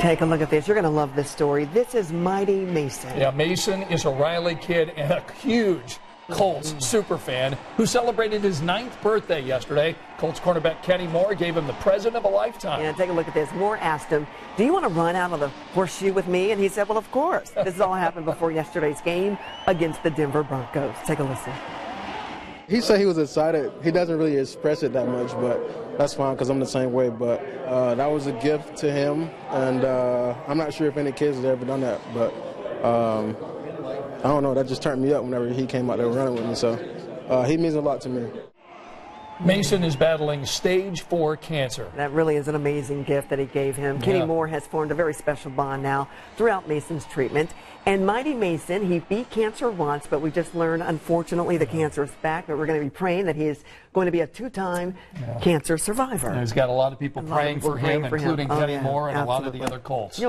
Take a look at this. You're going to love this story. This is Mighty Mason. Yeah, Mason is a Riley kid and a huge Colts mm. super fan who celebrated his ninth birthday yesterday. Colts cornerback Kenny Moore gave him the present of a lifetime. Yeah, take a look at this. Moore asked him, Do you want to run out of the horseshoe with me? And he said, Well, of course. This all happened before yesterday's game against the Denver Broncos. Take a listen. He said he was excited. He doesn't really express it that much, but that's fine because I'm the same way. But uh, that was a gift to him, and uh, I'm not sure if any kids have ever done that, but um, I don't know. That just turned me up whenever he came out there running with me. So uh, he means a lot to me. Mason is battling stage four cancer. That really is an amazing gift that he gave him. Kenny Moore has formed a very special bond now throughout Mason's treatment. And Mighty Mason, he beat cancer once, but we just learned, unfortunately, the cancer is back. But we're going to be praying that he is going to be a two time cancer survivor. He's got a lot of people A lot of praying people for praying him, for him. including Oh, Kenny yeah, Moore and a lot of the other Colts. You know,